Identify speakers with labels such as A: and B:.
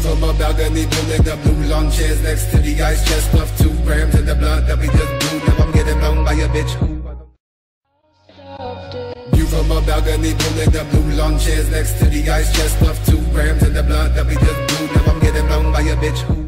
A: from a balcony, pulling the blue lawn chairs next to the ice chest puff two grams in the blood that we just blew. Now I'm getting blown by a bitch. You from a balcony, pulling the blue lawn chairs next to the ice chest puff two grams in the blood that we just blew. Now I'm getting blown by a bitch.